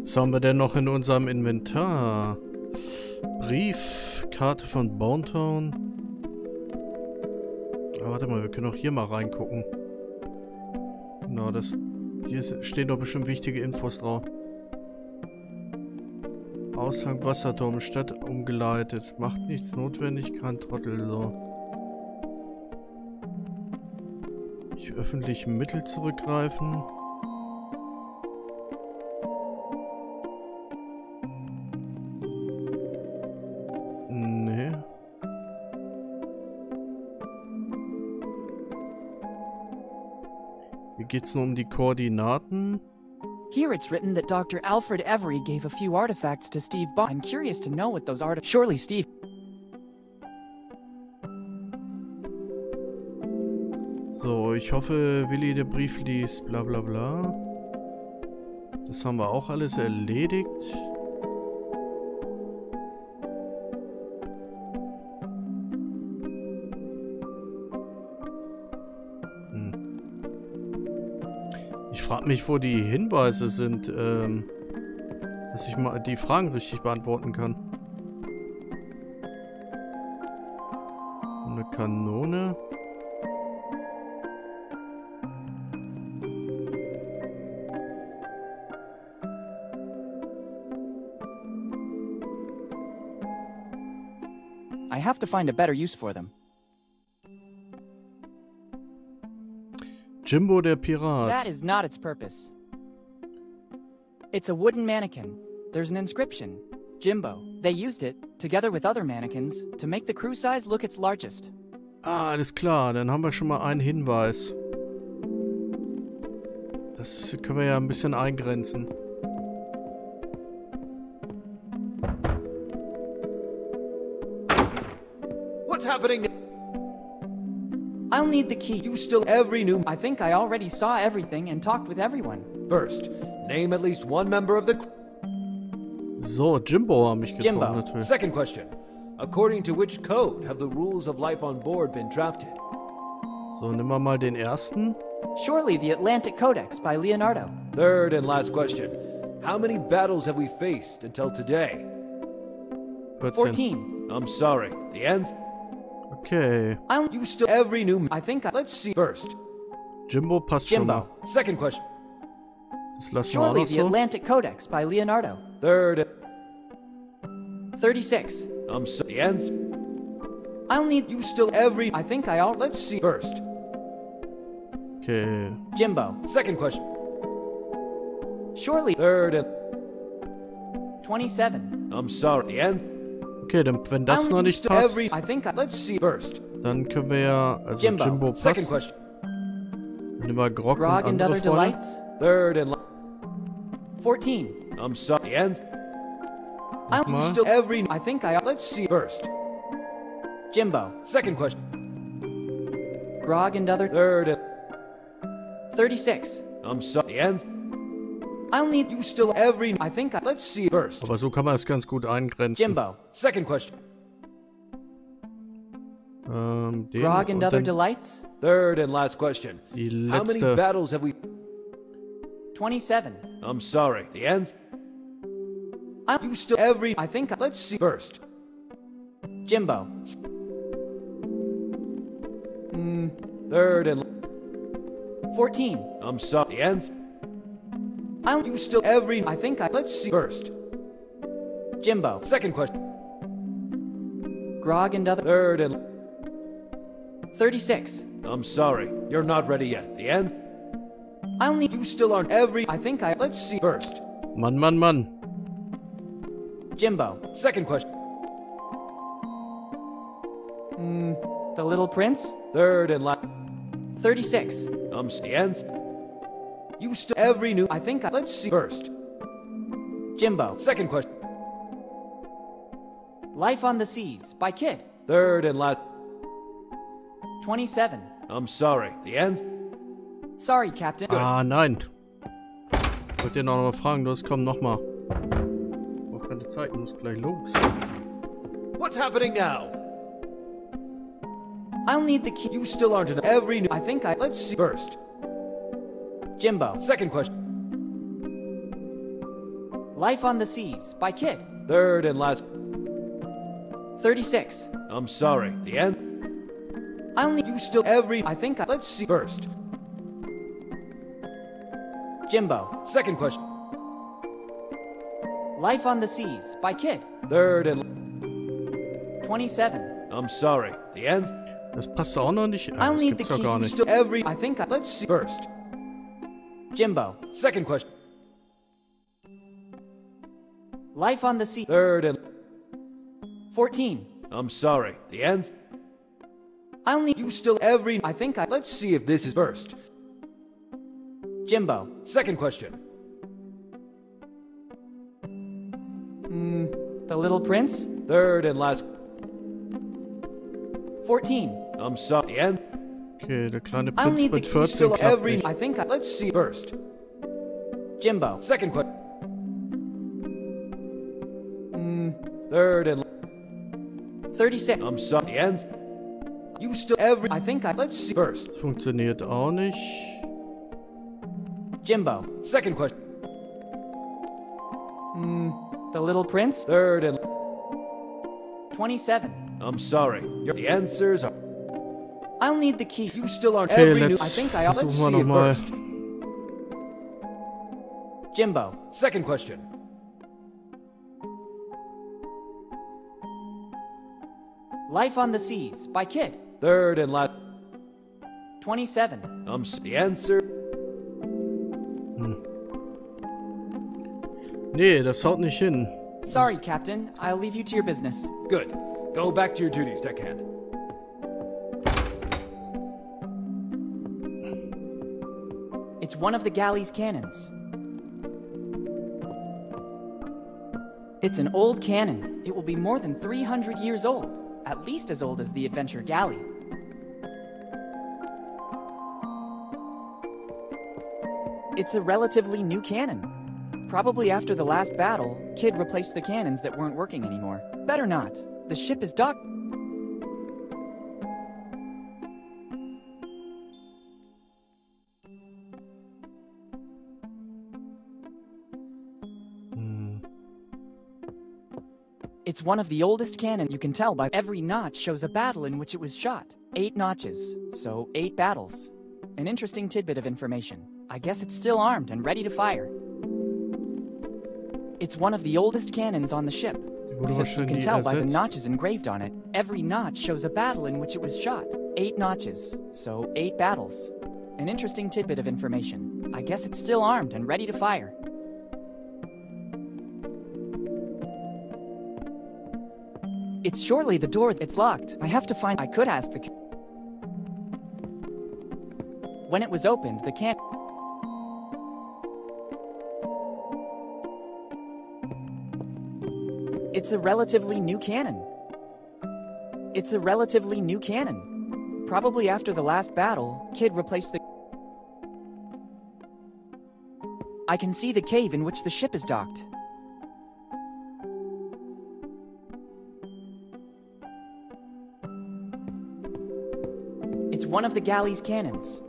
Was haben wir denn noch in unserem Inventar? Brief, Karte von Bonetown. Ah, warte mal, wir können auch hier mal reingucken. Genau, das. Hier stehen doch bestimmt wichtige Infos drauf. Aushang Wasserturm, Stadt umgeleitet. Macht nichts notwendig, kein Trottel, so. Ich öffentliche Mittel zurückgreifen. Nee. Hier geht's nur um die Koordinaten. Here it's written that Dr. Alfred Every gave a few artifacts to Steve Bond. I'm curious to know what those artifacts. Surely Steve. So, ich hoffe, Willi der Brief liest, bla bla bla. Das haben wir auch alles erledigt. Ich frage mich, wo die Hinweise sind, ähm, dass ich mal die Fragen richtig beantworten kann. Eine Kanone. I have to find a better use for them. Jimbo der Pirat. That is not its purpose. It's a wooden mannequin. There's an inscription Jimbo. They used it, together with other mannequins, to make the crew size look its largest. Ah, alles klar. Dann haben wir schon mal einen Hinweis. Das können wir ja ein bisschen eingrenzen. What's happening? I'll need the key. You still every new. I think I already saw everything and talked with everyone. First, name at least one member of the. cr- So, Jimbo haben mich getroffen Jimbo. natürlich. Second question. According to which code have the rules of life on board been drafted? So, nimm mal mal den ersten. Surely the Atlantic Codex by Leonardo. Third and last question. How many battles have we faced until today? 14. 14. I'm sorry. The answer. Okay. I'll. You still every new. I think I. Let's see first. Jimbo passt schon. Jimbo. Second question. Das lassen Surely the. Atlantic Codex by Leonardo. Third. 36. I'm sorry. The answer. I'll need. You still every. I think I all. Let's see first. Okay. Jimbo. Second question. Surely. Third and. 27. I'm sorry. The answer. Okay, dann, wenn das I'll noch need nicht still passt. I think Let's see first. dann können wir ja, also Jimbo. Jimbo, Second passt. question. Nimm mal Grog, Grog und and andere other Freunde. delights. Third and. la- 14. I'm sorry. The answer. I'll. Mal. Still every. I think I. Let's see first. Jimbo. Second question. Grog and other. Third and. 36. I'm sorry. The answer. I'll need. You still every. I think I. Let's see first. Aber so kann man es ganz gut eingrenzen. Jimbo. Second question. Ähm, den Grog and other delights. Third and last question. die How many battles have we? 27. I'm sorry. The answer. I'll. You still every. I think I. Let's see first. Jimbo. Hmm, third and. 14. I'm sorry. The answer. I'll. You still every. I think I. Let's see first. Jimbo. Second question. Grog and other. Third and. 36. I'm sorry. You're not ready yet. The end. I'll need. You still aren't every. I think I. Let's see first. Mann, Mann, Mann. Jimbo. Second question. Hmm, the Little Prince. Third and last. 36. I'm s- the answer. You still every new. I think I. Let's see first. Jimbo. Second question. Life on the Seas by Kidd. Third and last. 27. I'm sorry. The end. Sorry, Captain. Ah, nein. Wollt ihr noch mal fragen? Los, komm, noch mal. Oh, keine Zeit, muss gleich los. What's happening now? I'll need the key. You still aren't in every new. I think I. Let's see first. Jimbo. Second question. Life on the Seas by Kidd. Third and last. 36. I'm sorry. The end. I'll need. You still every. I think I. Let's see first. Jimbo. Second question. Life on the Seas by Kidd. Third and. 27. I'm sorry. The answer. Das passt auch noch nicht. I'll das need the key. You still every. I think I. Let's see first. Jimbo. Second question. Life on the Sea. Third and. 14. I'm sorry. The answer. I'll need. You still every. I think I. Let's see if this is first. Jimbo. Second question. Hmm. The Little Prince. Third and last. 14. I'm sorry. The answer. Okay, der kleine I'll need the mit 14 klappt every. nicht. I think I. Let's see first. Jimbo. Second question. Hmm, third and. 36. I'm sorry. The answer. You still every. I think I. Let's see first. Funktioniert auch nicht. Jimbo. Second question. Hmm, the Little Prince. Third and. 27. I'm sorry. Your the answers are. I'll need the key. You still aren't Okay, every new. let's I think I- Let's versuchen wir see it nochmal. first. Jimbo. Second question. Life on the Seas by Kidd. Third and last. 27. Um, s- the answer. Nee, das haut nicht hin. Sorry, Captain. I'll leave you to your business. Good. Go back to your duties, deckhand. It's one of the galley's cannons. It's an old cannon. It will be more than 300 years old, at least as old as the Adventure Galley. It's a relatively new cannon. Probably after the last battle, Kidd replaced the cannons that weren't working anymore. Better not. The ship is docked. It's one of the oldest cannon. You can tell by every notch shows a battle in which it was shot. Eight notches, so eight battles. An interesting tidbit of information. I guess it's still armed and ready to fire. It's one of the oldest cannons on the ship. Because you can tell by the notches engraved on it. Every notch shows a battle in which it was shot. Eight notches, so eight battles. An interesting tidbit of information. I guess it's still armed and ready to fire. It's surely the door that's locked. I have to find. I could ask the. When it was opened, the can. It's a relatively new cannon. It's a relatively new cannon. Probably after the last battle, Kidd replaced the. I can see the cave in which the ship is docked. It's one of the galley's cannons.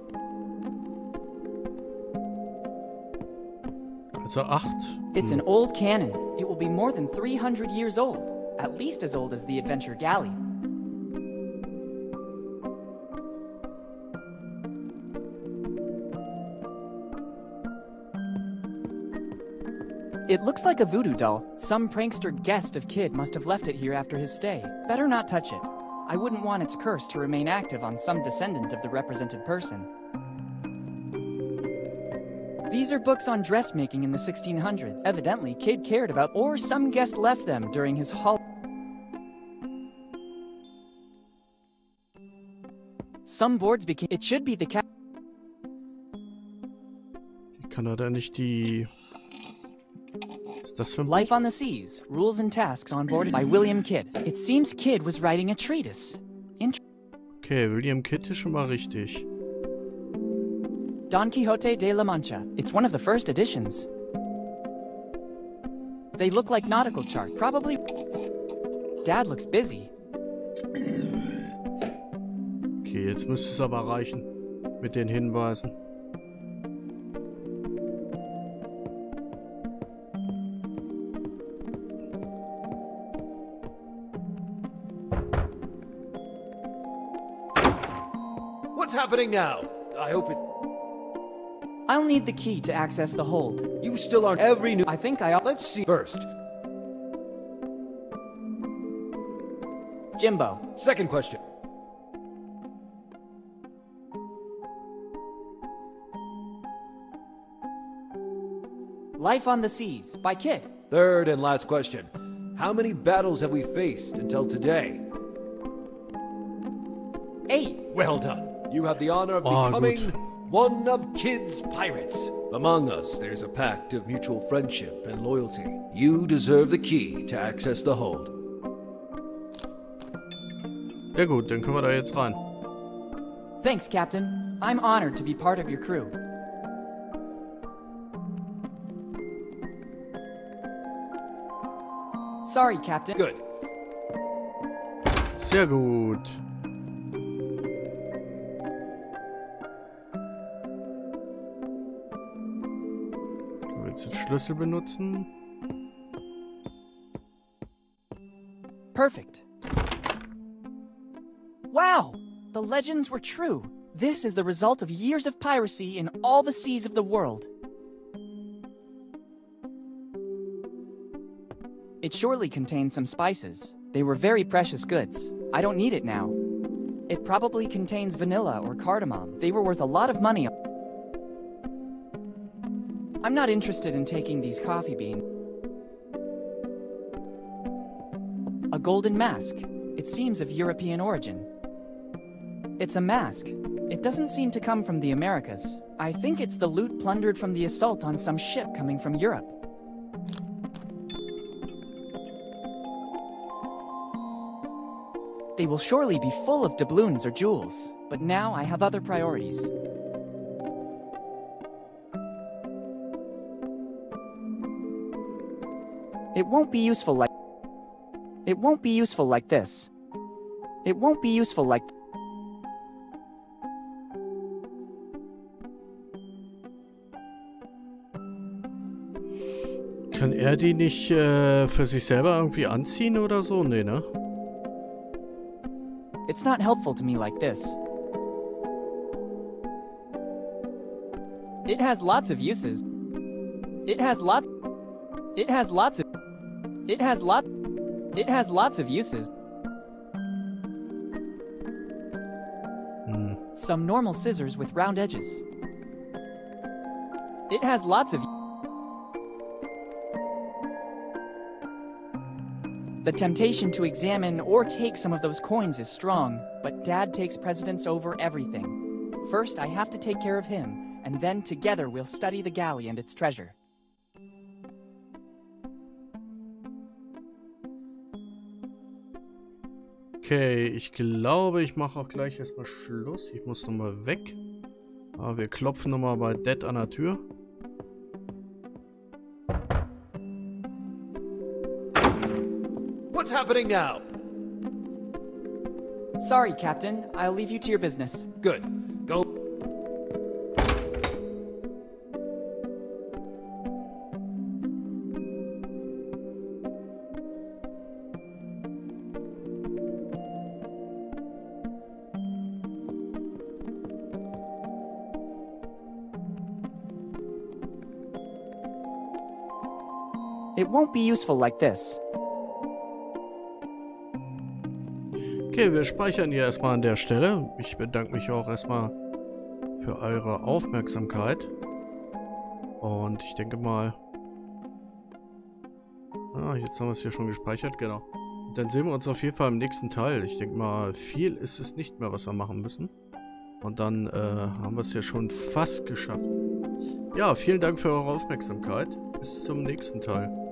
Also acht. It's an old cannon. It will be more than 300 years old, at least as old as the Adventure Galley. It looks like a voodoo doll. Some prankster guest of Kidd must have left it here after his stay. Better not touch it. I wouldn't want its curse to remain active on some descendant of the represented person. These are books on dressmaking in the 1600s. Evidently, Kidd cared about, or some guest left them during his hol. Some boards became. It should be the cat. Kann er da nicht die... Life on the Seas Rules and Tasks on Board by William Kidd. It seems Kidd was writing a treatise. Int- Okay, William Kidd ist schon mal richtig. Don Quixote de la Mancha. It's one of the first editions. They look like nautical chart. Probably. Dad looks busy. Okay, jetzt müsste es aber reichen. Mit den Hinweisen. What's happening now? I hope it. I'll need the key to access the hold. You still aren't every new. I think I. Let's see first. Jimbo. Second question. Life on the Seas by Kidd. Third and last question. How many battles have we faced until today? Eight. Well done. You have the honor of Ah, becoming gut. one of Kidd's pirates. Among us, there's a pact of mutual friendship and loyalty. You deserve the key to access the hold. Ja gut, dann können wir da jetzt rein. Thanks, Captain. I'm honored to be part of your crew. Sorry, Captain. Good. Sehr gut. Schlüssel benutzen? Perfect. Wow! The legends were true. This is the result of years of piracy in all the seas of the world. It surely contained some spices. They were very precious goods. I don't need it now. It probably contains vanilla or cardamom. They were worth a lot of money. I'm not interested in taking these coffee beans. A golden mask. It seems of European origin. It's a mask. It doesn't seem to come from the Americas. I think it's the loot plundered from the assault on some ship coming from Europe. They will surely be full of doubloons or jewels, but now I have other priorities. It won't be useful like. It won't be useful like this. It won't be useful like Kann er die nicht äh, für sich selber irgendwie anziehen oder so? Nee, ne? It's not helpful to me like this. It has lots of uses. It has lots It has lots of It has lot It has lots of uses. Hm. Some normal scissors with round edges. It has lots of The temptation to examine or take some of those coins is strong, but Dad takes precedence over everything. First, I have to take care of him, and then together we'll study the galley and its treasure. Okay, ich glaube, ich mache auch gleich erstmal Schluss. Ich muss nochmal weg. Aber wir klopfen nochmal bei Dad an der Tür. What's happening now? Sorry, Captain. I'll leave you to your business. Good. Go. Won't be useful like this. Okay, wir speichern hier erstmal an der Stelle. Ich bedanke mich auch erstmal für eure Aufmerksamkeit. Und ich denke mal... Ah, jetzt haben wir es hier schon gespeichert, genau. Dann sehen wir uns auf jeden Fall im nächsten Teil. Ich denke mal, viel ist es nicht mehr, was wir machen müssen. Und dann äh, haben wir es ja schon fast geschafft. Ja, vielen Dank für eure Aufmerksamkeit. Bis zum nächsten Teil.